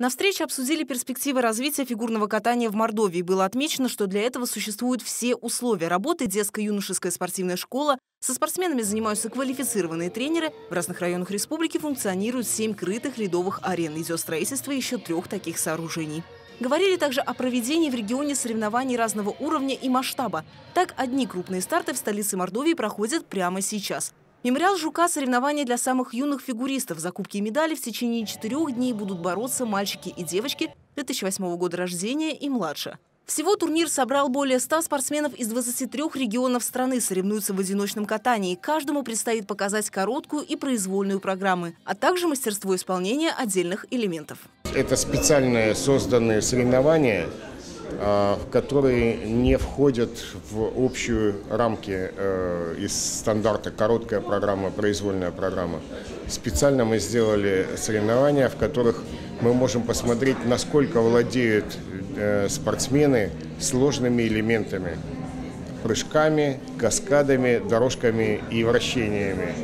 На встрече обсудили перспективы развития фигурного катания в Мордовии. Было отмечено, что для этого существуют все условия. Работы детско-юношеская спортивная школа, со спортсменами занимаются квалифицированные тренеры. В разных районах республики функционируют семь крытых ледовых арен. Идет строительство еще трех таких сооружений. Говорили также о проведении в регионе соревнований разного уровня и масштаба. Так, одни крупные старты в столице Мордовии проходят прямо сейчас. Мемориал «Жука» – соревнования для самых юных фигуристов. За кубки и медали в течение четырех дней будут бороться мальчики и девочки 2008 года рождения и младше. Всего турнир собрал более 100 спортсменов из 23 регионов страны, соревнуются в одиночном катании. Каждому предстоит показать короткую и произвольную программы, а также мастерство исполнения отдельных элементов. Это специально созданные соревнования – а, которые не входят в общую рамки э, из стандарта короткая программа, произвольная программа. Специально мы сделали соревнования, в которых мы можем посмотреть, насколько владеют э, спортсмены сложными элементами, прыжками, каскадами, дорожками и вращениями.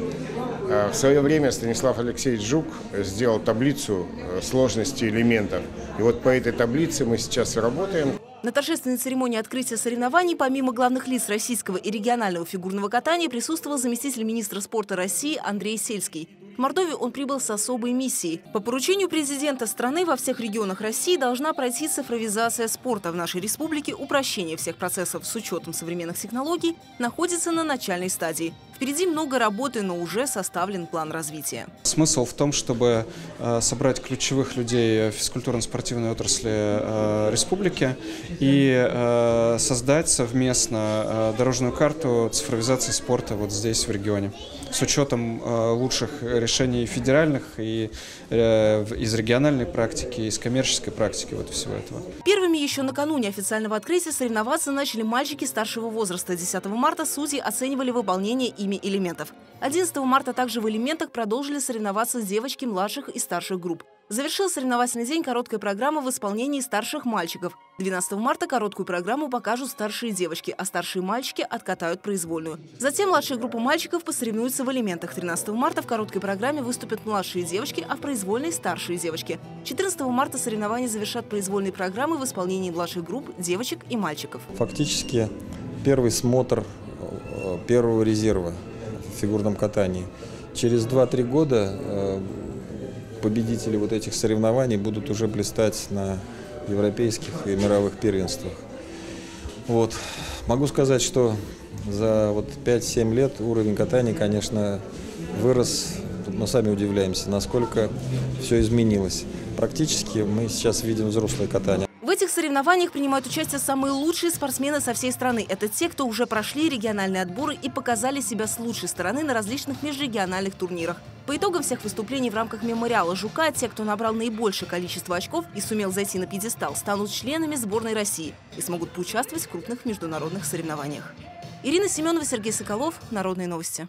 А, в свое время Станислав Алексеевич Жук сделал таблицу э, сложности элементов. И вот по этой таблице мы сейчас работаем. На торжественной церемонии открытия соревнований помимо главных лиц российского и регионального фигурного катания присутствовал заместитель министра спорта России Андрей Сельский. В Мордовию он прибыл с особой миссией. По поручению президента страны во всех регионах России должна пройти цифровизация спорта. В нашей республике упрощение всех процессов с учетом современных технологий находится на начальной стадии. Впереди много работы, но уже составлен план развития. Смысл в том, чтобы э, собрать ключевых людей физкультурно-спортивной отрасли э, республики и э, создать совместно дорожную карту цифровизации спорта вот здесь, в регионе, с учетом лучших решений федеральных и из региональной практики, из коммерческой практики вот всего этого. Первыми еще накануне официального открытия соревноваться начали мальчики старшего возраста. 10 марта судьи оценивали выполнение ими элементов. 11 марта также в элементах продолжили соревноваться девочки младших и старших групп. Завершил соревновательный день короткая программа в исполнении старших мальчиков. 12 марта короткую программу покажут старшие девочки, а старшие мальчики откатают произвольную. Затем младшая группа мальчиков посоревнуются в элементах. 13 марта в короткой программе выступят младшие девочки, а в произвольной – старшие девочки. 14 марта соревнования завершат произвольные программы в исполнении младших групп девочек и мальчиков. Фактически первый смотр первого резерва в фигурном катании. Через 2-3 года э, победители вот этих соревнований будут уже блистать на европейских и мировых первенствах. Вот. Могу сказать, что за вот 5-7 лет уровень катания, конечно, вырос. Мы сами удивляемся, насколько все изменилось. Практически мы сейчас видим взрослое катание. Соревнованиях принимают участие самые лучшие спортсмены со всей страны. Это те, кто уже прошли региональные отборы и показали себя с лучшей стороны на различных межрегиональных турнирах. По итогам всех выступлений в рамках мемориала «Жука» те, кто набрал наибольшее количество очков и сумел зайти на пьедестал, станут членами сборной России и смогут поучаствовать в крупных международных соревнованиях. Ирина Семенова, Сергей Соколов. Народные новости.